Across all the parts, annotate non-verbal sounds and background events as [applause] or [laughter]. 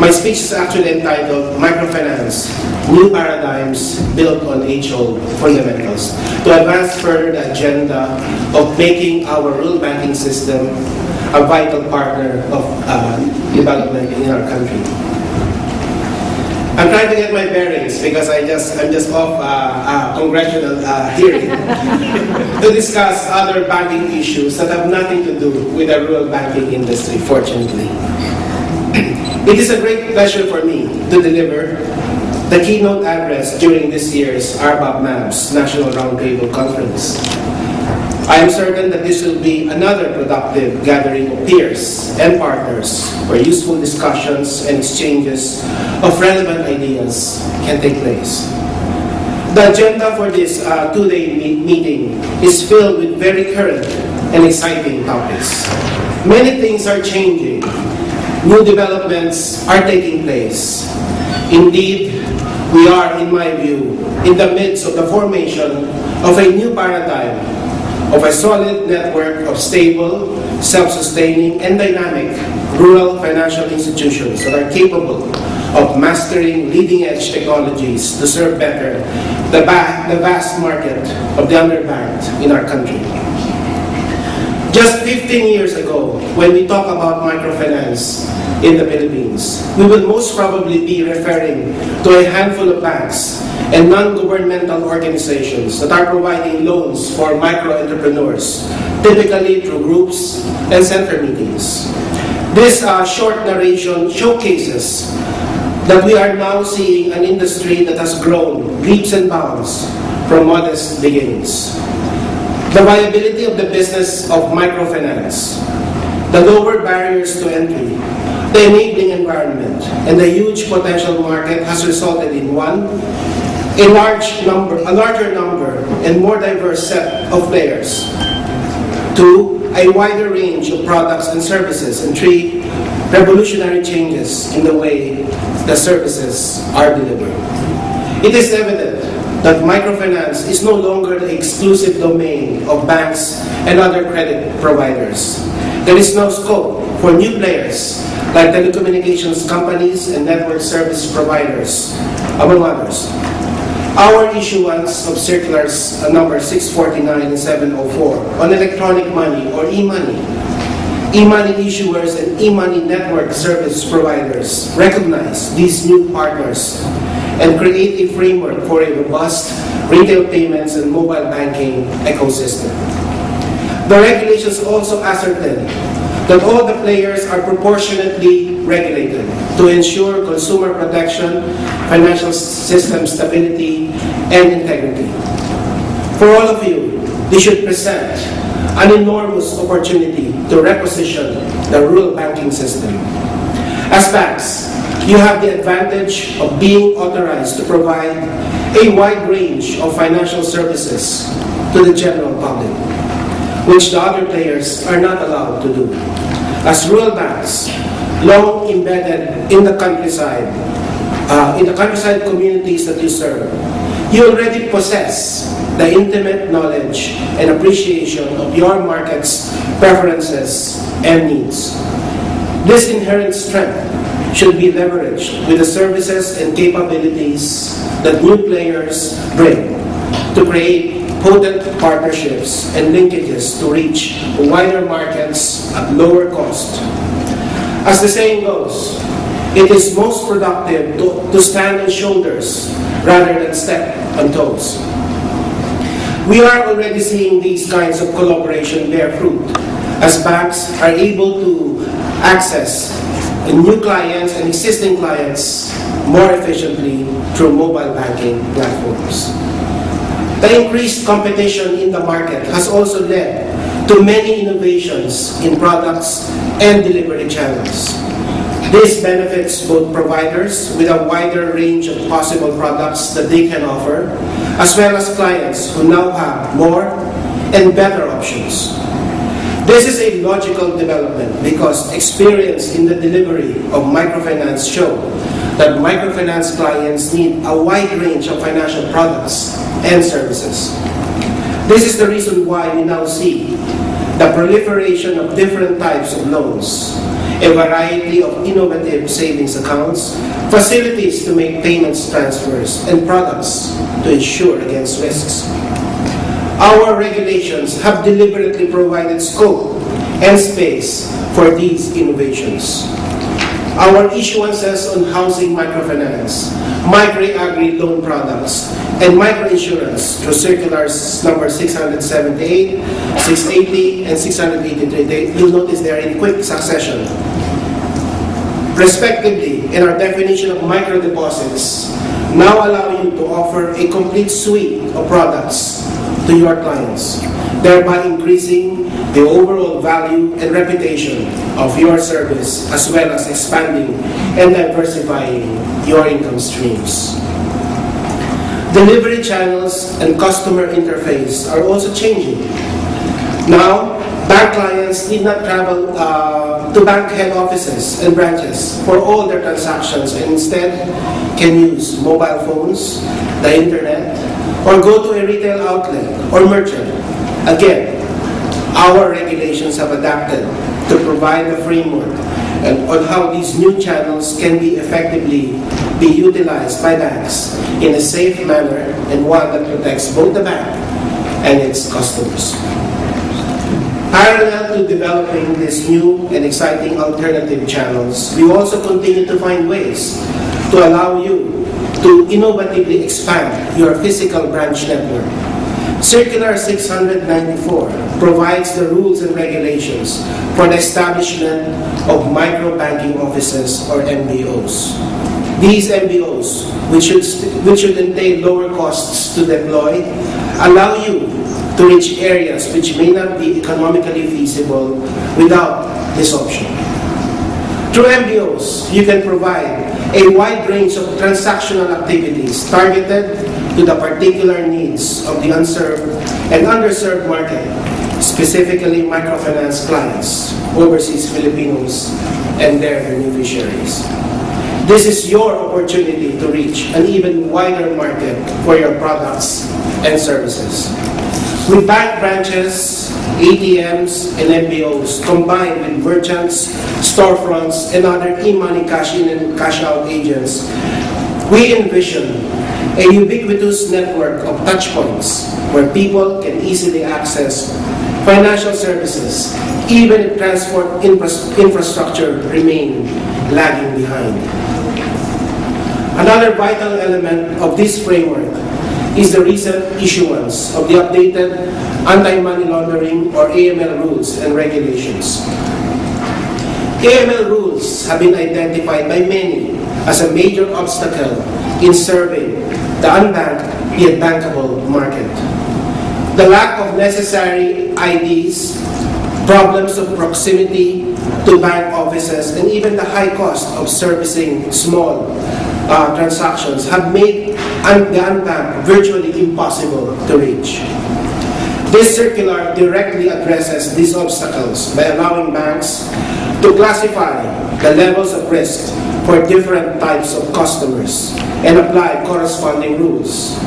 My speech is actually entitled Microfinance, New Paradigms Built on Age-Old Fundamentals to advance further the agenda of making our rural banking system a vital partner of uh, development in our country. I'm trying to get my bearings because I just I'm just off uh, uh, congressional uh, hearing [laughs] to discuss other banking issues that have nothing to do with the rural banking industry. Fortunately, it is a great pleasure for me to deliver the keynote address during this year's RBAP MABS National Roundtable Conference. I am certain that this will be another productive gathering of peers and partners where useful discussions and exchanges of relevant ideas can take place. The agenda for this uh, two-day me meeting is filled with very current and exciting topics. Many things are changing. New developments are taking place. Indeed, we are, in my view, in the midst of the formation of a new paradigm of a solid network of stable, self-sustaining, and dynamic rural financial institutions that are capable of mastering leading-edge technologies to serve better the, the vast market of the underbanked in our country. Just 15 years ago, when we talk about microfinance in the Philippines, we will most probably be referring to a handful of banks and non-governmental organizations that are providing loans for micro-entrepreneurs, typically through groups and center meetings. This uh, short narration showcases that we are now seeing an industry that has grown leaps and bounds from modest beginnings. The viability of the business of microfinance, the lower barriers to entry, the enabling environment, and the huge potential market has resulted in one, a large number, a larger number and more diverse set of players. Two, a wider range of products and services. And three, revolutionary changes in the way the services are delivered. It is evident that microfinance is no longer the exclusive domain of banks and other credit providers. There is no scope for new players like telecommunications companies and network service providers, among others, our issuance of circulars uh, number 649 and 704 on electronic money or e-money. E-money issuers and e-money network service providers recognize these new partners and create a framework for a robust retail payments and mobile banking ecosystem. The regulations also ascertain that all the players are proportionately regulated to ensure consumer protection, financial system stability, and integrity. For all of you, this should present an enormous opportunity to reposition the rural banking system. As banks, you have the advantage of being authorized to provide a wide range of financial services to the general public, which the other players are not allowed to do. As rural banks, long embedded in the countryside, uh, in the countryside communities that you serve, you already possess the intimate knowledge and appreciation of your market's preferences and needs. This inherent strength should be leveraged with the services and capabilities that new players bring to create potent partnerships and linkages to reach wider markets at lower cost. As the saying goes, it is most productive to, to stand on shoulders rather than step on toes. We are already seeing these kinds of collaboration bear fruit as banks are able to access new clients and existing clients more efficiently through mobile banking platforms. The increased competition in the market has also led to many innovations in products and delivery channels. This benefits both providers with a wider range of possible products that they can offer, as well as clients who now have more and better options. This is a logical development because experience in the delivery of microfinance show that microfinance clients need a wide range of financial products and services. This is the reason why we now see the proliferation of different types of loans a variety of innovative savings accounts, facilities to make payments transfers, and products to insure against risks. Our regulations have deliberately provided scope and space for these innovations. Our issuances on housing microfinance, micro-agri loan products, and microinsurance through circulars number 678, 680, and 683. They, you'll notice they are in quick succession. Respectively, in our definition of micro deposits, now allow you to offer a complete suite of products to your clients, thereby increasing the overall value and reputation of your service as well as expanding and diversifying your income streams. Delivery channels and customer interface are also changing. Now, bank clients need not travel uh, to bank head offices and branches for all their transactions and instead can use mobile phones, the internet, or go to a retail outlet or merchant. Again, our regulations have adapted to provide a framework and on how these new channels can be effectively be utilized by banks in a safe manner and one that protects both the bank and its customers. Parallel to developing these new and exciting alternative channels, we also continue to find ways to allow you to innovatively expand your physical branch network. Circular 694 provides the rules and regulations for the establishment of micro banking offices or MBOs. These MBOs, which should, which should entail lower costs to deploy, allow you to reach areas which may not be economically feasible without this option. Through MBOs, you can provide a wide range of transactional activities targeted to the particular needs of the unserved and underserved market, specifically microfinance clients, overseas Filipinos, and their beneficiaries. This is your opportunity to reach an even wider market for your products and services. With bank branches, ATMs, and MBOs combined with merchants, storefronts, and other e-money cash-in and cash-out agents, we envision a ubiquitous network of touchpoints where people can easily access financial services, even if transport infra infrastructure remain lagging behind. Another vital element of this framework is the recent issuance of the updated Anti-Money Laundering or AML rules and regulations. AML rules have been identified by many as a major obstacle in serving the unbanked yet bankable market. The lack of necessary IDs, problems of proximity to bank offices, and even the high cost of servicing small uh, transactions have made the unbanked virtually impossible to reach. This circular directly addresses these obstacles by allowing banks to classify the levels of risk for different types of customers and apply corresponding rules.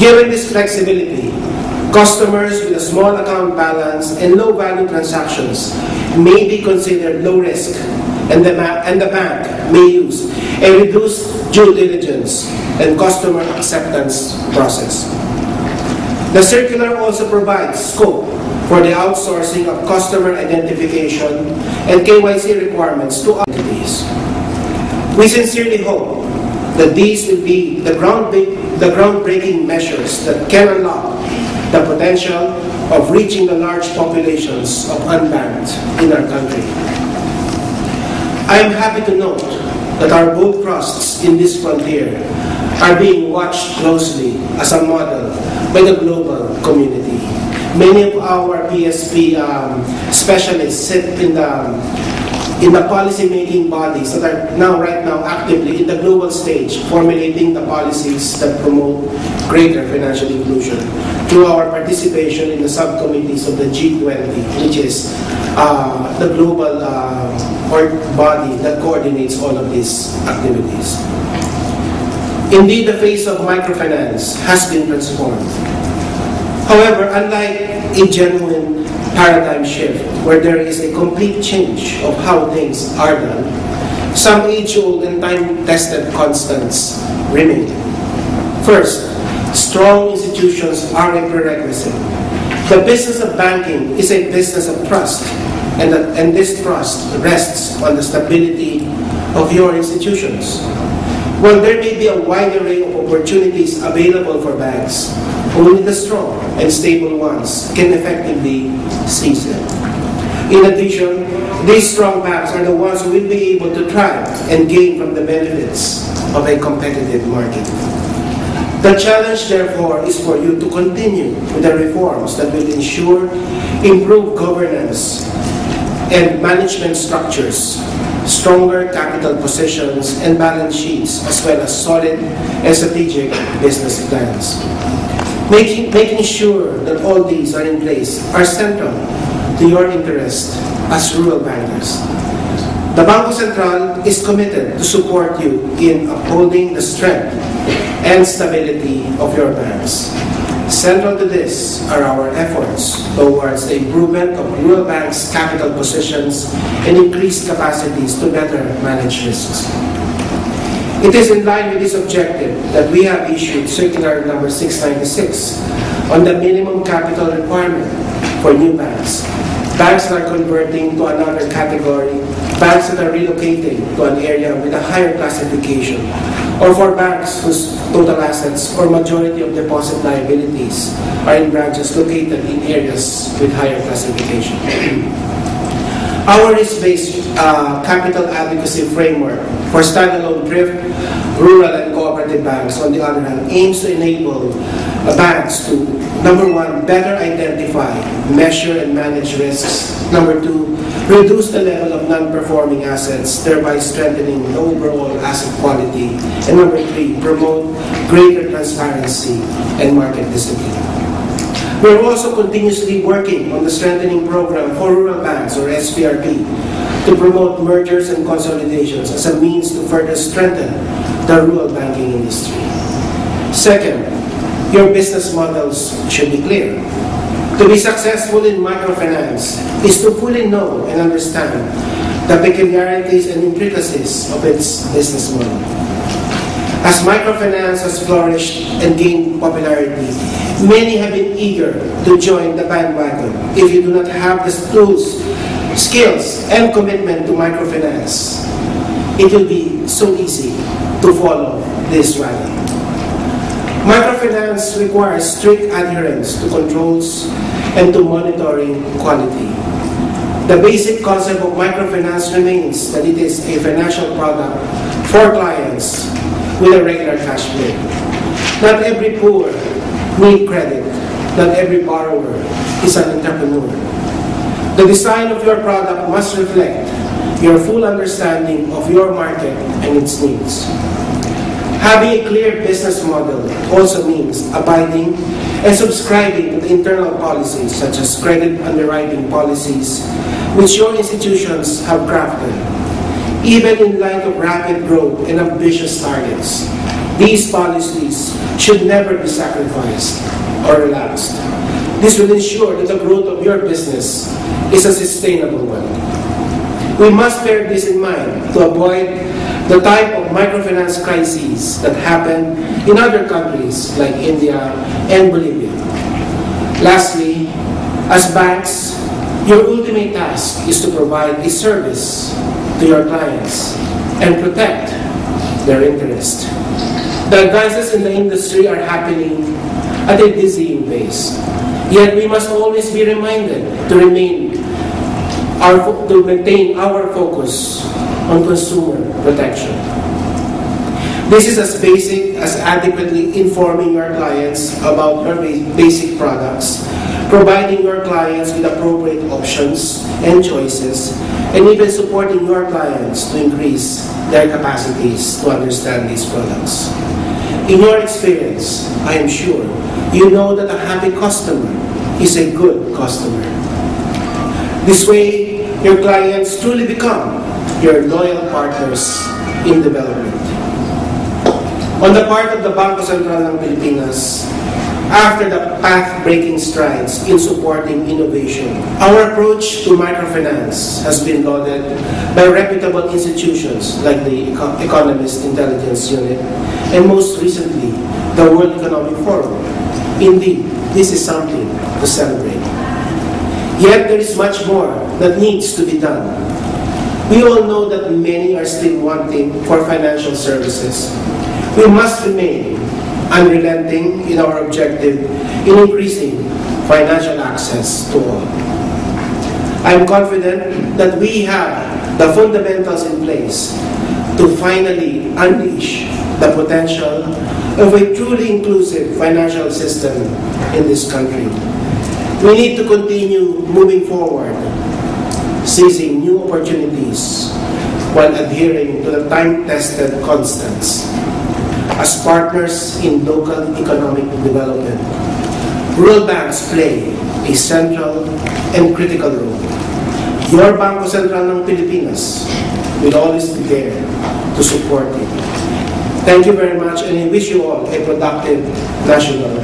Given this flexibility, customers with a small account balance and low value transactions may be considered low risk and the, and the bank may use a reduced due diligence and customer acceptance process. The circular also provides scope for the outsourcing of customer identification and KYC requirements to entities. We sincerely hope that these will be the, ground the groundbreaking measures that can unlock the potential of reaching the large populations of unbanked in our country. I am happy to note that our bold trusts in this frontier are being watched closely as a model by the global community. Many of our BSP um, specialists sit in the in the policy-making bodies that are now, right now, actively in the global stage, formulating the policies that promote greater financial inclusion through our participation in the subcommittees of the G20, which is uh, the global uh, body that coordinates all of these activities. Indeed, the face of microfinance has been transformed. However, unlike a genuine paradigm shift where there is a complete change of how things are done, some age-old and time-tested constants remain. First, strong institutions are a prerequisite. The business of banking is a business of trust, and, that, and this trust rests on the stability of your institutions. While there may be a wide array of opportunities available for banks, only the strong and stable ones can effectively seize them. In addition, these strong banks are the ones who will be able to thrive and gain from the benefits of a competitive market. The challenge, therefore, is for you to continue with the reforms that will ensure improved governance and management structures, stronger capital positions and balance sheets, as well as solid and strategic business plans. Making, making sure that all these are in place are central to your interest as rural bankers. The Bangko Sentral is committed to support you in upholding the strength and stability of your banks. Central to this are our efforts towards the improvement of rural banks' capital positions and increased capacities to better manage risks. It is in line with this objective that we have issued Circular Number 696 on the minimum capital requirement for new banks. Banks that are converting to another category, banks that are relocating to an area with a higher classification, or for banks whose total assets or majority of deposit liabilities are in branches located in areas with higher classification. [clears throat] Our risk-based uh, capital adequacy framework for standalone thrift, rural and cooperative banks, on the other hand, aims to enable banks to, number one, better identify, measure, and manage risks. Number two, reduce the level of non-performing assets, thereby strengthening the overall asset quality. And number three, promote greater transparency and market discipline. We're also continuously working on the strengthening program for rural banks, or SPRB, to promote mergers and consolidations as a means to further strengthen the rural banking industry. Second, your business models should be clear. To be successful in microfinance is to fully know and understand the peculiarities and intricacies of its business model. As microfinance has flourished and gained popularity, many have been eager to join the bandwagon. If you do not have the tools, skills, and commitment to microfinance, it will be so easy to follow this rally. Microfinance requires strict adherence to controls and to monitoring quality. The basic concept of microfinance remains that it is a financial product for clients with a regular cash flow. Not every poor need credit. Not every borrower is an entrepreneur. The design of your product must reflect your full understanding of your market and its needs. Having a clear business model also means abiding and subscribing to the internal policies such as credit underwriting policies which your institutions have crafted even in light of rapid growth and ambitious targets. These policies should never be sacrificed or relaxed. This will ensure that the growth of your business is a sustainable one. We must bear this in mind to avoid the type of microfinance crises that happen in other countries like India and Bolivia. Lastly, as banks, your ultimate task is to provide a service to your clients and protect their interest. The advances in the industry are happening at a dizzying pace. Yet we must always be reminded to remain our, to maintain our focus on consumer protection. This is as basic as adequately informing your clients about your basic products, providing your clients with appropriate options and choices, and even supporting your clients to increase their capacities to understand these products. In your experience, I am sure, you know that a happy customer is a good customer. This way, your clients truly become your loyal partners in development. On the part of the Bangko Sentral ng Pilipinas, after the path-breaking strides in supporting innovation. Our approach to microfinance has been lauded by reputable institutions like the Eco- Economist Intelligence Unit and most recently, the World Economic Forum. Indeed, this is something to celebrate. Yet there is much more that needs to be done. We all know that many are still wanting for financial services. We must remain unrelenting in our objective in increasing financial access to all. I am confident that we have the fundamentals in place to finally unleash the potential of a truly inclusive financial system in this country. We need to continue moving forward, seizing new opportunities while adhering to the time-tested constants. As partners in local economic development, rural banks play a central and critical role. Your Bangko Sentral ng Pilipinas will always be there to support you. Thank you very much and I wish you all a productive national